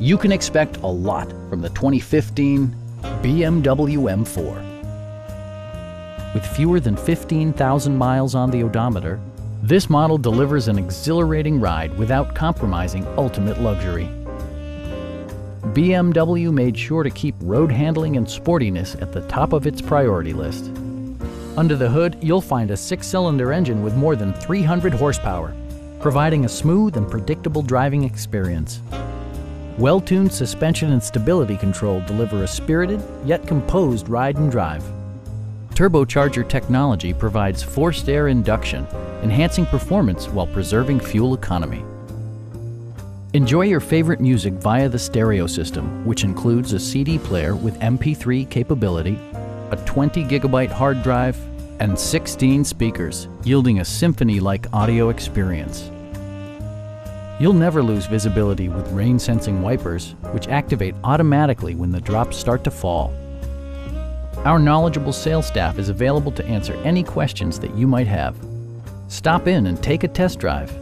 You can expect a lot from the 2015 BMW M4. With fewer than 15,000 miles on the odometer, this model delivers an exhilarating ride without compromising ultimate luxury. BMW made sure to keep road handling and sportiness at the top of its priority list. Under the hood, you'll find a six-cylinder engine with more than 300 horsepower, providing a smooth and predictable driving experience. Well-tuned suspension and stability control deliver a spirited yet composed ride and drive. Turbocharger technology provides forced air induction, enhancing performance while preserving fuel economy. Enjoy your favorite music via the stereo system, which includes a CD player with MP3 capability, a 20 gigabyte hard drive, and 16 speakers, yielding a symphony-like audio experience. You'll never lose visibility with rain-sensing wipers, which activate automatically when the drops start to fall. Our knowledgeable sales staff is available to answer any questions that you might have. Stop in and take a test drive.